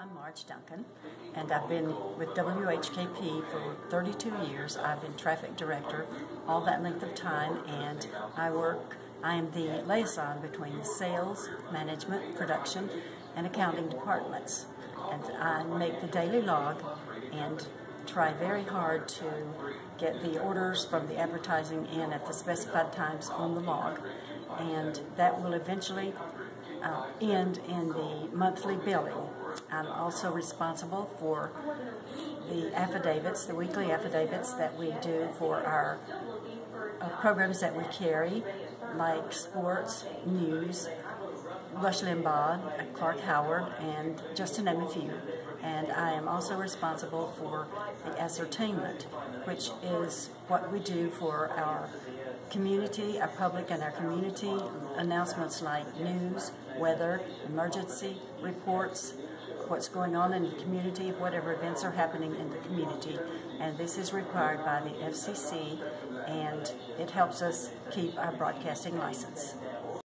I'm Marge Duncan, and I've been with WHKP for 32 years. I've been traffic director all that length of time, and I work, I am the liaison between the sales, management, production, and accounting departments. And I make the daily log and try very hard to get the orders from the advertising in at the specified times on the log, and that will eventually uh, end in the monthly billing. I'm also responsible for the affidavits, the weekly affidavits that we do for our uh, programs that we carry, like sports, news, Rush Limbaugh, Clark Howard, and just to name a few. And I am also responsible for the ascertainment, which is what we do for our community, our public, and our community announcements like news, weather, emergency reports, what's going on in the community, whatever events are happening in the community. And this is required by the FCC, and it helps us keep our broadcasting license.